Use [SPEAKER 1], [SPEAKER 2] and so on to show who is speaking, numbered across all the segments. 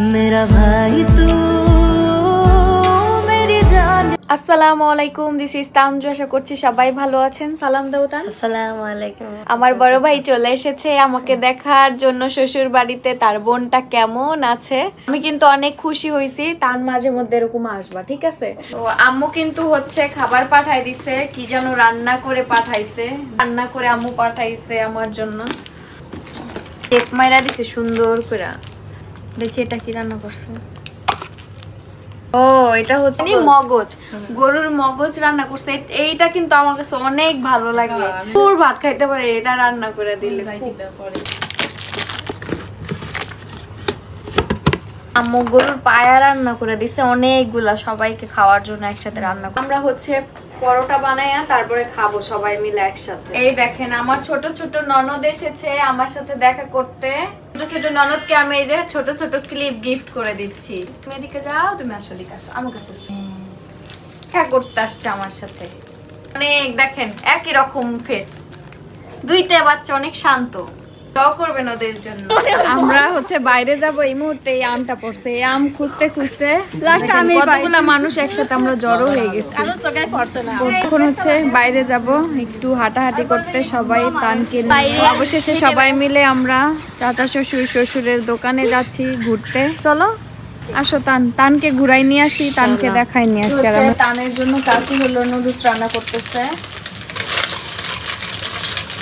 [SPEAKER 1] मेरा भाई तू मेरी जान
[SPEAKER 2] আসসালামু আলাইকুম দিস ইজ তানজু আশা করছি সবাই ভালো আছেন সালাম দাও তান
[SPEAKER 3] আসসালামু আলাইকুম
[SPEAKER 2] আমার বড় ভাই চলে এসেছে আমাকে দেখার জন্য শ্বশুর বাড়িতে তার বোনটা কেমন আছে আমি কিন্তু অনেক খুশি হয়েছি তার মাঝে মধ্যে এরকম আসবা ঠিক আছে তো আম্মু কিন্তু হচ্ছে খাবার পাঠাই দিছে কি যেন রান্না করে পাঠাইছে রান্না করে আম্মু পাঠাইছে আমার জন্য কেক মাইরা দিছে সুন্দর করে দেখি এটা কি রান্না করছে। ও এটা হচ্ছে নি মগজ। গরুর মগজ রান্না করছে। এইটা কিন্তু আমার কাছে অনেক ভালো লাগে। পুর ভাত খাইতে পারে এটা রান্না করে দিলে। আম্মু গরুর পায়া রান্না করে দিছে অনেকগুলা সবাইকে খাওয়ার জন্য একসাথে রান্না আমরা হচ্ছে পরোটা বানাইয়া তারপরে খাব সবাই মিলে একসাথে। এই দেখেন আমার ছোট ছোট ননদ এসেছে আমার সাথে দেখা করতে। ছোট ছোট ননদকে আমি এই যে ছোট ছোট ক্লিপ গিফট করে দিচ্ছি। তুমি এদিকে যাও তুমি আসো এদিকে আসো আমার কাছে দেখা করতে আসছে আমার সাথে। অনেক দেখেন একই রকম ফেস দুইটা বাচ্চা অনেক শান্ত। করবেন ওদের জন্য। আমরা হচ্ছে বাইরে যাব এই মুহূর্তে এই আমটা পড়ছে এই আম খুঁজতে খুঁজতে লাস্ট আমি কতগুলা মানুষ একসাথে আমরা জড়ো হয়ে গেছি। এখন হচ্ছে বাইরে যাব একটু হাঁটাহাঁটি করতে সবাই তানকে। অবশেষে সবাই মিলে আমরা চাচা শ্বশুর শ্বশুরের দোকানে যাচ্ছি ঘুরতে। চলো আসো তান তানকে ঘুরাই নিয়ে আসি তানকে দেখাই নিয়ে আসি আর তানের জন্য চাচি হলো নুডলস রান্না করতেছে।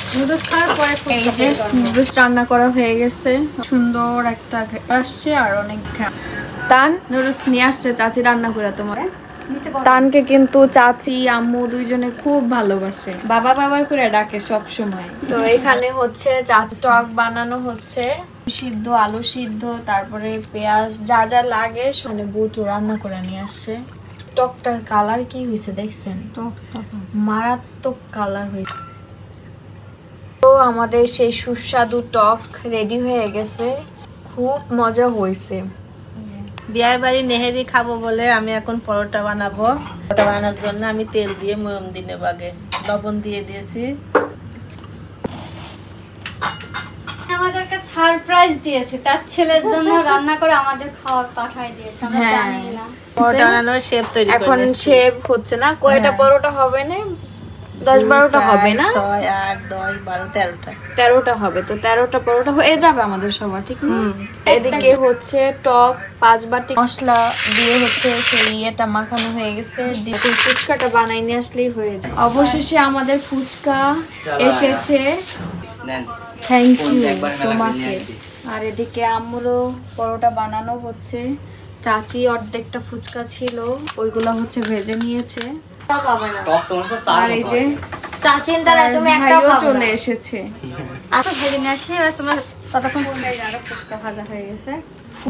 [SPEAKER 2] এই যে নুডলস রান্না করা হয়ে গেছে। সুন্দর একটা আসছে আর অনেক ঘ্রাণ। তান নুডলস নিয়ে আসছে চাচি রান্না করে তোমার তানকে কিন্তু চাচি আম্মু দুইজনে খুব ভালোবাসে। বাবা বাবা করে ডাকে সব সময় তো এখানে হচ্ছে চাচি টক বানানো হচ্ছে। সিদ্ধ আলু সিদ্ধ তারপরে পেঁয়াজ যা যা লাগে মানে বুটু রান্না করে নিয়ে আসছে। টকটার কালার কি হয়েছে দেখছেন? মারাত্মক কালার হয়েছে আমাদের সেই সুস্বাদু টক রেডি হয়ে গেছে। খুব মজা হয়েছে।
[SPEAKER 3] বিয়ের বাড়ি নেহেরি খাব বলে আমি এখন পরোটা বানাবো। পরোটা বানানোর জন্য আমি তেল দিয়ে ময়ম দিনে বাগে লবণ দিয়ে দিয়েছি।
[SPEAKER 4] আমাদেরকে সারপ্রাইজ দিয়েছে। তার ছেলের জন্য রান্না করে আমাদের খাবার পাঠাই দিয়েছে। আমরা
[SPEAKER 2] হ্যাঁ।
[SPEAKER 4] জানি না।
[SPEAKER 3] পরোটা বানানোর শেপ তৈরি
[SPEAKER 2] এখন। শেপ হচ্ছে না। কয়টা
[SPEAKER 3] হ্যাঁ।
[SPEAKER 2] পরোটা হবে না? দশ বারোটা হবে না?
[SPEAKER 3] ছয় আট দশ বারো তেরোটা।
[SPEAKER 2] তেরোটা হবে তো তেরোটা পরোটা হয়ে যাবে আমাদের সবার ঠিক না? এদিকে হচ্ছে টক পাঁচ বাটি মশলা দিয়ে হচ্ছে সেই ইয়েটা মাখানো হয়ে গেছে ফুচকাটা বানাই নিয়ে আসলেই হয়ে যায়। অবশেষে আমাদের ফুচকা এসেছে। থ্যাংক ইউ তোমাকে। আর এদিকে আম্মুরও পরোটা বানানো হচ্ছে। চাচি অর্ধেকটা ফুচকা ছিল ওইগুলো হচ্ছে ভেজে নিয়েছে।
[SPEAKER 4] পাবে না।
[SPEAKER 2] আর এই যে
[SPEAKER 4] চা চিন্তা নাই তুমি একটা
[SPEAKER 2] ভাইও চলে এসেছে।
[SPEAKER 4] আসো ভেজে নিয়ে আসি এবার তোমরা ততক্ষণ পর্যন্ত আরও ফুচকা ভাজা হয়ে গেছে।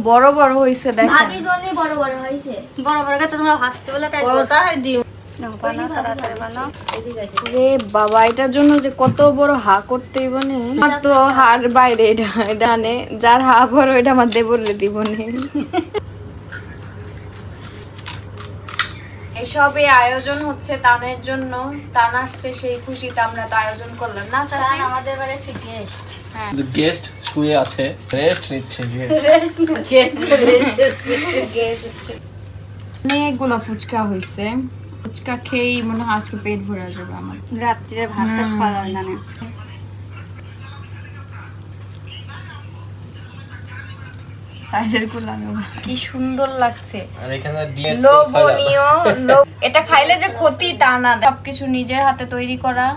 [SPEAKER 2] বড় বড় হয়েছে দেখো।
[SPEAKER 4] ভাবি জন্যই বড় বড় হয়েছে বড় বড় তো তোমরা ভাজতে বলে তাই
[SPEAKER 3] পরোটা ডিম
[SPEAKER 4] নাও, বানাও তাড়াতাড়ি বানাও।
[SPEAKER 2] রে বাবা এটার জন্য যে কত বড় হা করতেই বনে আমার তো হার বাইরে এটা যার হা বড় এটা আমার দেবরে দিব নে এসবে আয়োজন হচ্ছে তানের জন্য। তান আসছে সেই খুশিতে আমরা তো আয়োজন করলাম। না চাচি
[SPEAKER 4] আমাদের বাড়ি গেস্ট
[SPEAKER 2] হ্যাঁ।
[SPEAKER 5] গেস্ট শুয়ে আছে। রেস্ট নিচ্ছে
[SPEAKER 2] গেস্ট অনেকগুলো ফুচকা হয়েছে ফুচকা খেয়েই মনে হয় আজকে পেট ভরে যাবে আমার।
[SPEAKER 4] রাত্রিরে ভাতটা। খাওয়া যায় না।
[SPEAKER 2] সাইডেরগুলো কি সুন্দর লাগছে।
[SPEAKER 5] আর এখানে
[SPEAKER 2] লোভনীয় এটা খাইলে যে ক্ষতি তা না। সবকিছু নিজের হাতে তৈরি করা।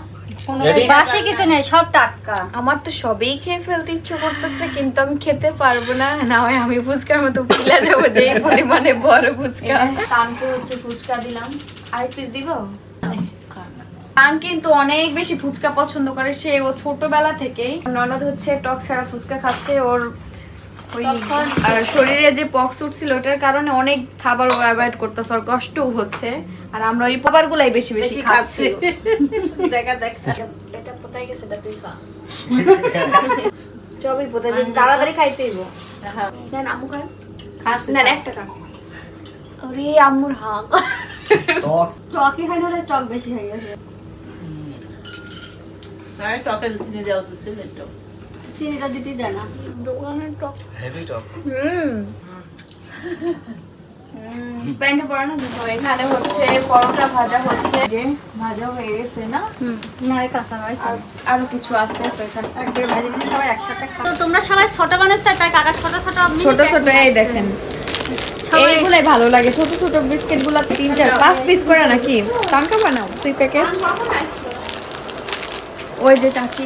[SPEAKER 4] বাসি কিছু নেই সব টাটকা।
[SPEAKER 2] আমার তো সবই খেয়ে ফেলতে ইচ্ছে করতেছে কিন্তু আমি খেতে পারব না। না হয় আমি ফুচকার মতো ফুলে যাব যে পরিমাণে বড় ফুচকা। হচ্ছে ফুচকা দিলাম। আরেক পিস দিব? কিন্তু অনেক বেশি ফুচকা পছন্দ করে সে ও ছোটবেলা থেকেই। ননদ হচ্ছে টক ছাড়া ফুচকা খাচ্ছে ওর শরীরে যে পক্স উঠছিল ওটার কারণে অনেক খাবার ও অ্যাভয়েড করতেছে ওর কষ্টও হচ্ছে। আর আমরা ওই খাবার গুলাই বেশি বেশি খাচ্ছি।
[SPEAKER 3] দেখা দেখা।
[SPEAKER 2] এটা পোতাই গেছে তুই খা। যদি তাড়াতাড়ি খাইতে হইব। নেন আম্মু খান।
[SPEAKER 3] খাচ্ছি
[SPEAKER 2] নেন একটা খা আরে আম্মুর হা
[SPEAKER 5] টক।
[SPEAKER 4] টকই খাই না টক বেশি হয়ে গেছে।
[SPEAKER 3] আমি টকে চিনি দেওয়া উচিত ছিল একটু।
[SPEAKER 4] চিনিটা দিতে দেয় না।
[SPEAKER 5] হেভি টক
[SPEAKER 2] হুম। প্যান্টে পরে না? দেখো এখানে হচ্ছে পরোটা ভাজা হচ্ছে। যে ভাজা হয়ে গেছে না?
[SPEAKER 4] কাঁচা রয়েছে
[SPEAKER 2] আর কিছু আছে তো এখানে।
[SPEAKER 4] একবার ভাজি দিলে সবাই একসাথে খাব। তো তোমরা সবাই ছোট মানুষ তাই তাই কাকা ছোট ছোট
[SPEAKER 2] ছোট ছোট এই দেখেন।
[SPEAKER 4] সবাই-
[SPEAKER 2] এইগুলাই ভালো লাগে। ছোট ছোট বিস্কিটগুলা তিন চার পাঁচ পিস করে নাকি? টাঙ্কা বানাও তুই প্যাকেট ওই যে চাচি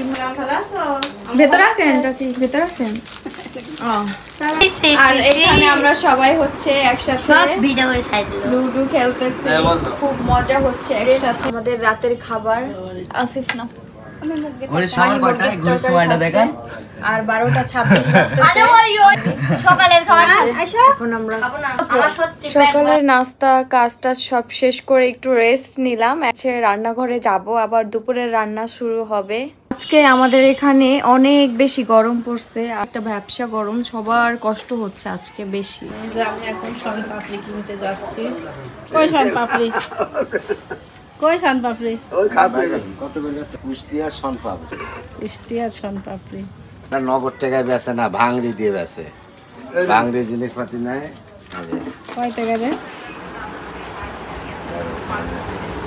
[SPEAKER 2] ভেতরে আসেন চাচি ভেতরে আসেন। আর এখানে আমরা সবাই হচ্ছে একসাথে লুডু খেলতেছি
[SPEAKER 5] হ্যাঁ,
[SPEAKER 2] খুব মজা হচ্ছে একসাথে। আমাদের রাতের খাবার আসিফ না।
[SPEAKER 6] ঘড়ির সময় কয়টায়? ঘড়ির সময়টা দেখান।
[SPEAKER 2] আর বারোটা ছাব্বিশ।
[SPEAKER 4] ওই ওই সকালের খাবার আসো
[SPEAKER 2] এখন আমরা
[SPEAKER 4] আমার সত্যি
[SPEAKER 2] সকালের নাস্তা কাজ টাজ সব শেষ করে একটু রেস্ট নিলাম। আছে রান্নাঘরে যাব আবার দুপুরের রান্না শুরু হবে। আজকে আমাদের এখানে অনেক বেশি গরম পড়ছে একটা ব্যবসা গরম সবার কষ্ট হচ্ছে আজকে বেশি।
[SPEAKER 3] আমি এখন শন পাপড়ি কিনতে যাচ্ছি। কই শন পাপড়ি? কই শন পাপড়ি?
[SPEAKER 6] কত করে বেচে? কুষ্টিয়ার সন পাবে
[SPEAKER 3] মিষ্টি আর পাপড়ি।
[SPEAKER 6] না নগদ টাকায় বেচে না ভাঙড়ি দিয়ে বেচে। ভাঙড়ি জিনিসপাতি যে,
[SPEAKER 3] কয় টাকা রে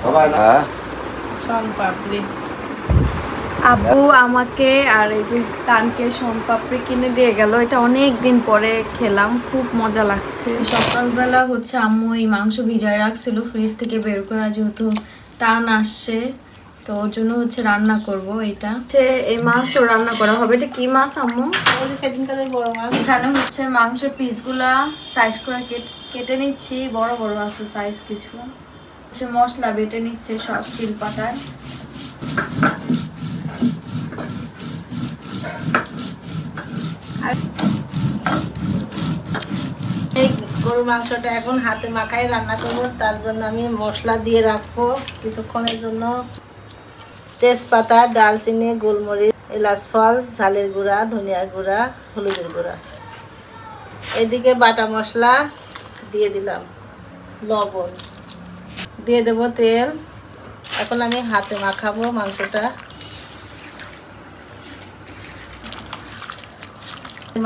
[SPEAKER 6] সবাই হ্যাঁ
[SPEAKER 3] শন পাপড়ি।
[SPEAKER 2] আব্বু আমাকে আর এই যে কানকে সোনপাপড়ি কিনে দিয়ে গেল এটা অনেক দিন পরে খেলাম খুব মজা লাগছে। সকালবেলা হচ্ছে আম্মু এই মাংস ভিজায় রাখছিল ফ্রিজ থেকে বের করা যেহেতু টান আসছে তো ওর জন্য হচ্ছে রান্না করব এটা। হচ্ছে এই মাছ তো রান্না করা হবে। এটা কি মাছ আম্মু?
[SPEAKER 3] বড় মাছ।
[SPEAKER 2] এখানে হচ্ছে মাংসের পিসগুলা সাইজ করে কেটে নিচ্ছি। বড় বড় আছে সাইজ কিছু। হচ্ছে মশলা বেটে নিচ্ছে সব শিল পাতায়
[SPEAKER 3] এই গরুর মাংসটা এখন হাতে মাখায় রান্না করব, তার জন্য আমি মশলা দিয়ে রাখব কিছুক্ষণের জন্য। তেজপাতা, ডালচিনি, গোলমরিচ, এলাচ ফল, ঝালের গুঁড়া, ধনিয়ার গুঁড়া, হলুদের গুঁড়া। এদিকে বাটা মশলা দিয়ে দিলাম, লবণ। দিয়ে দেবো তেল। এখন আমি হাতে মাখাবো মাংসটা।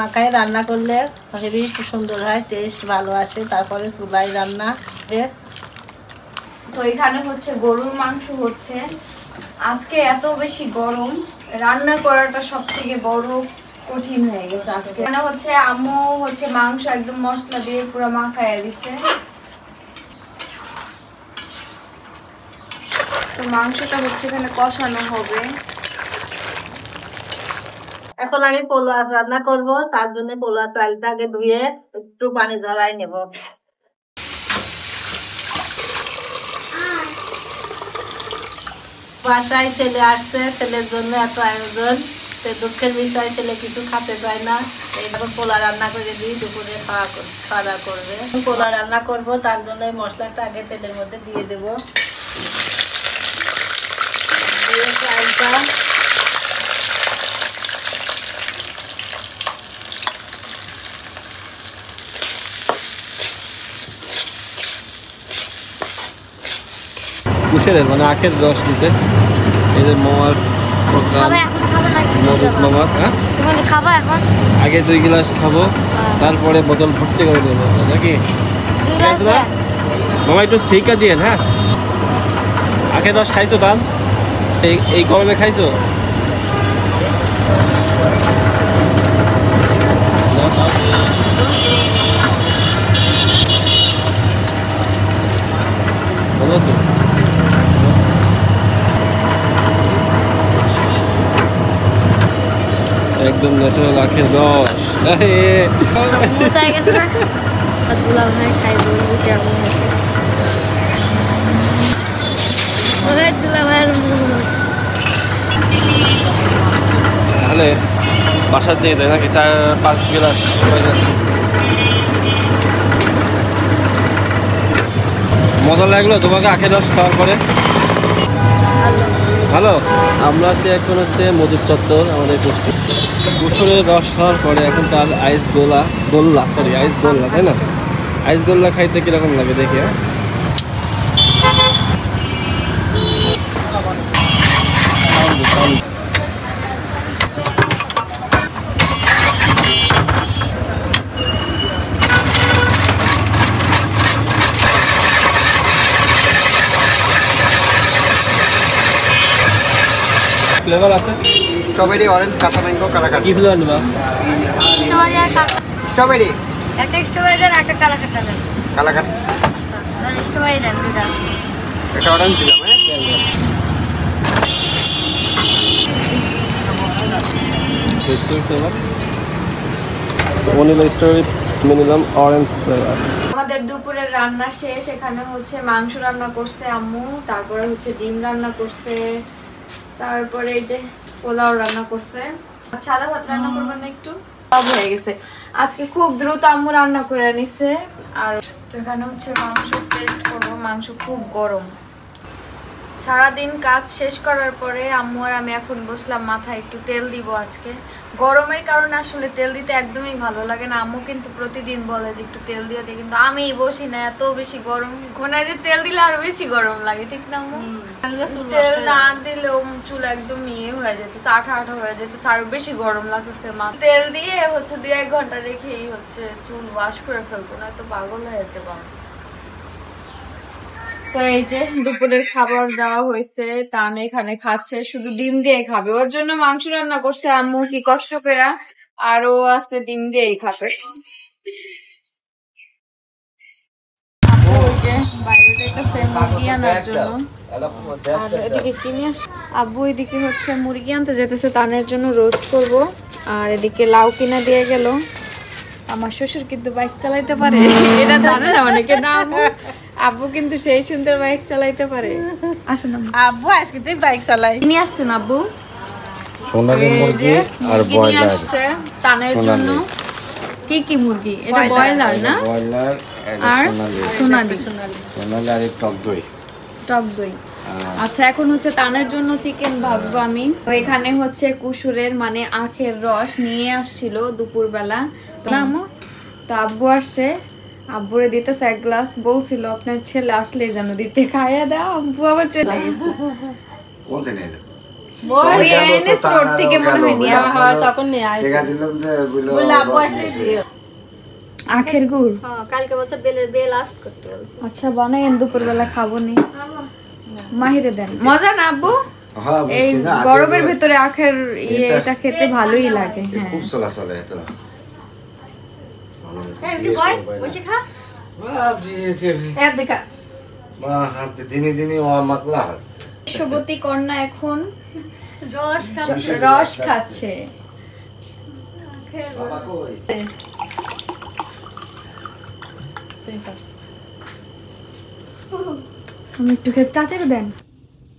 [SPEAKER 3] মাখায় রান্না করলে হেভি সুন্দর হয় টেস্ট ভালো আসে। তারপরে চুলাই রান্না
[SPEAKER 2] তো এখানে হচ্ছে গরুর মাংস হচ্ছে। আজকে এত বেশি গরম, রান্না করাটা সব থেকে বড় কঠিন হয়ে গেছে আজকে। মানে হচ্ছে আম্মু হচ্ছে মাংস একদম মশলা দিয়ে পুরো মাখাইয়া দিছে। তো মাংসটা হচ্ছে এখানে কষানো হবে।
[SPEAKER 3] এখন আমি পোলোয়া রান্না করব, তার জন্য পোলোয়া চালটা আগে ধুয়ে একটু পানি ঝরাই নেব। বাসায় ছেলে আসছে, ছেলের জন্য এত আয়োজন। সে দুঃখের বিষয়, ছেলে কিছু খাতে চায় না। এইরকম পোলা রান্না করে দিই, দুপুরে খাওয়া খাওয়া দাওয়া করবে পোলা রান্না করব, তার জন্য এই মশলাটা আগে তেলের মধ্যে দিয়ে দেবো। দিয়ে চালটা
[SPEAKER 5] কুশের মানে আখের রস দিতে এই যে মামার
[SPEAKER 4] খাব
[SPEAKER 5] মামার হ্যাঁ?
[SPEAKER 4] এখন?
[SPEAKER 5] আগে দুই গ্লাস খাব তারপরে বোতল ভর্তি করে দেবো নাকি? মামা একটু সিকা দিয়েন হ্যাঁ? আখের রস খাইছো তান? এই এই গরমে খাইছো। ভালো আছো? একদম ন্যাচারাল আখের রস। তাহলে বাসার দিয়ে দেয় নাকি? চার, পাঁচ গ্লাস মজা লাগল তোমাকে আখের রস খাওয়ার পরে? ভালো? আমরা আছি এখন হচ্ছে মধুর চত্বর, আমাদের গোষ্ঠী। কুসুরের রস খাওয়ার পরে এখন তার আইস গোলা, গোল্লা সরি আইস গোল্লা, তাই না? আইস গোল্লা খাইতে কীরকম লাগে দেখে হ্যাঁ? ফ্লেভার আছে?
[SPEAKER 7] স্ট্রবেরি অরেঞ্জ কাঁচা ম্যাঙ্গো কালাকাট
[SPEAKER 5] কি ফ্লেভার নেবা?
[SPEAKER 4] স্ট্রবেরি আর কালা
[SPEAKER 7] স্ট্রবেরি
[SPEAKER 4] একটা স্ট্রবেরি দেন একটা কালা কাটা দেন
[SPEAKER 7] কালাকাট
[SPEAKER 4] স্ট্রবেরি দেন দুটা
[SPEAKER 7] একটা অরেঞ্জ দিলাম হ্যাঁ?
[SPEAKER 5] ফ্লেভার ভ্যানিলা স্ট্রবেরি আমি অরেঞ্জ ফ্লেভার
[SPEAKER 2] আমাদের দুপুরের রান্না শেষ এখানে হচ্ছে মাংস রান্না করছে আম্মু তারপরে হচ্ছে ডিম রান্না করছে। তারপরে এই যে পোলাও রান্না করছে। সাদা ভাত রান্না করবেন না একটু? সব হয়ে গেছে। আজকে খুব দ্রুত আম্মু রান্না করে নিছে। আর এখানে হচ্ছে মাংস টেস্ট করব। মাংস খুব গরম। সারাদিন কাজ শেষ করার পরে আম্মু আর আমি এখন বসলাম মাথায় একটু তেল দিব আজকে। গরমের কারণে আসলে তেল দিতে একদমই ভালো লাগে না। আম্মু কিন্তু প্রতিদিন বলে যে একটু তেল দিয়ে দিই কিন্তু আমি বসি না এত বেশি গরম। ঘনায় যে তেল দিলে আরও বেশি গরম লাগে ঠিক না আম্মু? তেল না দিলেও চুল একদম ইয়ে হয়ে যেতেছে আঠা আঠা হয়ে যেতেছে আরও বেশি গরম লাগতেছে মা। তেল দিয়ে হচ্ছে দুই এক ঘণ্টা রেখেই হচ্ছে চুল ওয়াশ করে ফেলব না তো পাগল হয়েছে বাবা তো এই যে দুপুরের খাবার দেওয়া হয়েছে, টান এখানে খাচ্ছে, শুধু ডিম দিয়ে খাবে। ওর জন্য মাংস রান্না করছে আম্মু, কি কষ্ট করে আর ও আছে, ডিম দিয়েই খাবে। বাইরে যাইতেছে, মুরগি আনার জন্য। আর এদিকে কিনে আস আব্বু এদিকে হচ্ছে মুরগি আনতে যেতেছে তানের জন্য রোস্ট করব। আর এদিকে লাউ কিনা দিয়ে গেল। আমার শ্বশুর কিন্তু বাইক চালাইতে পারে। এটা জানে না অনেকে না আব্বু আব্বু কিন্তু সেই সুন্দর বাইক চালাইতে পারে। আসেন
[SPEAKER 3] আব্বু আজকে তুই বাইক চালাই।
[SPEAKER 2] নিয়ে আসছেন আব্বু?
[SPEAKER 6] সোনালি
[SPEAKER 2] এই
[SPEAKER 6] মুরগি
[SPEAKER 2] যে
[SPEAKER 6] আর
[SPEAKER 2] মুরগি নিয়ে
[SPEAKER 6] ব্রয়লার।
[SPEAKER 2] আসছে তানের জন্য। কি কি মুরগি? এটা ব্রয়লার। না?
[SPEAKER 6] ব্রয়লার
[SPEAKER 2] আর
[SPEAKER 6] সোনালি।
[SPEAKER 2] সোনালি।
[SPEAKER 6] সোনালি। আর টক দই।
[SPEAKER 2] টক দই। আচ্ছা এখন হচ্ছে তানের জন্য চিকেন ভাজবো আমি। তো এখানে হচ্ছে কুসুরের মানে আখের রস নিয়ে আসছিল দুপুরবেলা। তো আম্মু তো আব্বু আসছে। আব্বুরে দিতেছে এক গ্লাস। বলছিল আপনার ছেলে আসলে যেন দিতে। খাইয়া দাও আব্বু আবার চলে গেছে।
[SPEAKER 6] কোন
[SPEAKER 2] মনে হয়।
[SPEAKER 3] হয়
[SPEAKER 2] আখের গুড়?
[SPEAKER 4] হ্যাঁ কালকে বলছে বেলে বেল আস্ত করতে বলছে।
[SPEAKER 2] আচ্ছা বানাই দুপুরবেলা খাব নি। মাহিরে দেন। মজা না আব্বু?
[SPEAKER 6] হ্যাঁ
[SPEAKER 2] এই গরমের। ভিতরে আখের ইয়ে
[SPEAKER 6] এটা-
[SPEAKER 2] এটা খেতে ভালোই লাগে হ্যাঁ
[SPEAKER 6] খুব চলাচলে এটা।
[SPEAKER 4] হ্যাঁ তুই বয় বসে খা।
[SPEAKER 3] এর দেখা
[SPEAKER 6] দিনে দিনে ও মাতলা হাসছে।
[SPEAKER 2] বিশ্ববতী কন্যা এখন
[SPEAKER 4] রস
[SPEAKER 2] খাচ্ছে।
[SPEAKER 6] বাবা কই
[SPEAKER 3] তুই খা।
[SPEAKER 2] আমি একটু খেতে চাচারে দেন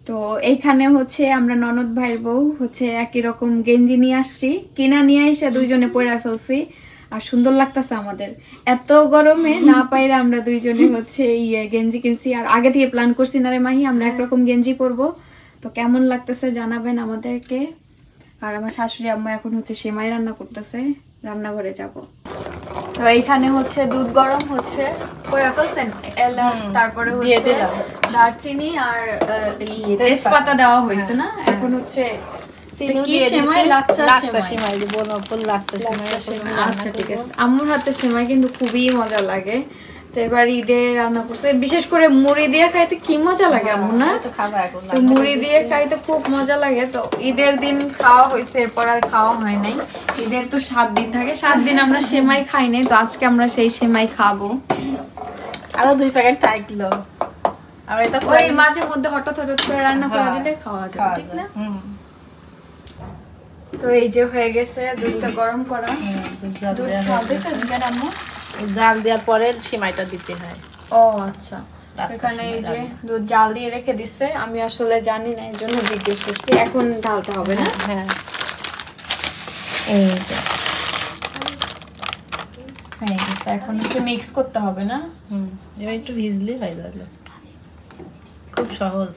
[SPEAKER 2] তো এইখানে হচ্ছে আমরা ননদ ভাইয়ের বউ হচ্ছে একই রকম গেঞ্জি নিয়ে আসছি। কিনা নিয়ে এসে দুইজনে পরে ফেলছি। আর সুন্দর লাগতেছে আমাদের। এত গরমে না পাইলে আমরা দুইজনে হচ্ছে ইয়ে গেঞ্জি কিনছি। আর আগে থেকে প্ল্যান করছি না রে মাহি আমরা একরকম গেঞ্জি পরবো। তো কেমন লাগতেছে জানাবেন আমাদেরকে। আর আমার শাশুড়ি আম্মা এখন হচ্ছে সেমাই রান্না করতেছে। রান্নাঘরে যাব। তো এইখানে হচ্ছে দুধ গরম হচ্ছে। করে ফেলছেন এলাচ তারপরে হচ্ছে দারচিনি আর তেজপাতা। দেওয়া হয়েছে না? এখন হচ্ছে। আচ্ছা ঠিক আছে। আম্মুর হাতে সেমাই কিন্তু খুবই মজা লাগে। তো এবার ঈদে রান্না করছে। বিশেষ করে মুড়ি দিয়ে খাইতে কি মজা লাগে আম্মু না?
[SPEAKER 3] তো খাবা এখন
[SPEAKER 2] তো মুড়ি দিয়ে খাইতে খুব মজা লাগে। তো ঈদের দিন খাওয়া হয়েছে এরপর আর খাওয়া হয় নাই। ঈদের তো সাত দিন থাকে সাত দিন আমরা সেমাই খাই নাই তো আজকে আমরা সেই সেমাই খাব।
[SPEAKER 3] আরও দুই প্যাকেট থাকল। আর এটা
[SPEAKER 2] ওই মাঝে মধ্যে হঠাৎ হঠাৎ করে রান্না করে দিলে খাওয়া যাবে ঠিক না? তো এই যে হয়ে গেছে দুধটা গরম করা।
[SPEAKER 3] দুধ হয়ে
[SPEAKER 2] আম্মু?
[SPEAKER 3] গেছে। জাল দেওয়ার পরে সিমাইটা দিতে হয়।
[SPEAKER 2] ও আচ্ছা। এখানে এই যে দুধ জাল দিয়ে রেখে দিচ্ছে আমি আসলে জানি না এই জন্য জিজ্ঞেস করছি এখন ঢালতে হবে না?
[SPEAKER 3] হ্যাঁ
[SPEAKER 2] এই যে। হয়ে গেছে এখন হচ্ছে মিক্স করতে হবে না?
[SPEAKER 3] হুম এবার একটু ভিজলে হয়ে যাবে। খুব সহজ।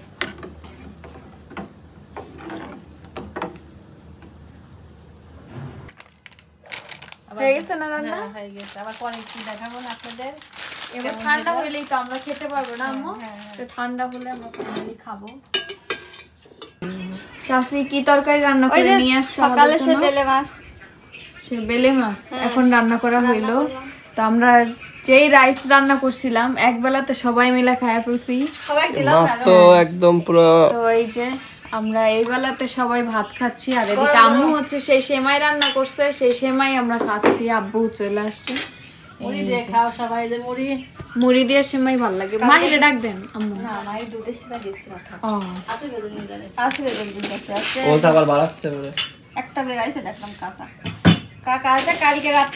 [SPEAKER 2] হয়ে গেছে না রান্না?
[SPEAKER 3] হ্যাঁ হয়ে গেছে। আবার পরে কি দেখাবো না আপনাদের।
[SPEAKER 2] এবার ঠান্ডা হইলেই তো আমরা খেতে পারব না আম্মু? তো ঠান্ডা হলে আমরা ফাইনালি খাব। চাষি কি তরকারি রান্না করে নিয়ে আসছে
[SPEAKER 4] সকালে সে বেলে মাছ।
[SPEAKER 2] সে বেলে মাছ। এখন রান্না করা হইল। তো আমরা যেই রাইস রান্না করছিলাম এক বেলাতে সবাই মিলে খায়া পড়ছি
[SPEAKER 4] সবাই দিলাম
[SPEAKER 5] মাছ তো একদম পুরো
[SPEAKER 2] তো এই যে আমরা এই বেলাতে সবাই ভাত খাচ্ছি আর এদিকে আম্মু হচ্ছে সেই সেমাই রান্না করছে সেই সেমাই আমরা খাচ্ছি আব্বু চলে আসছে।
[SPEAKER 3] মুড়ি দিয়ে খাও সবাই যে মুড়ি।
[SPEAKER 2] মুড়ি সেমাই ভালো লাগে। মাহিরে ডাক দেন আম্মু।
[SPEAKER 4] একটা বেড়াইছে দেখলাম কাঁচা। কাকা আছে কালকে রাত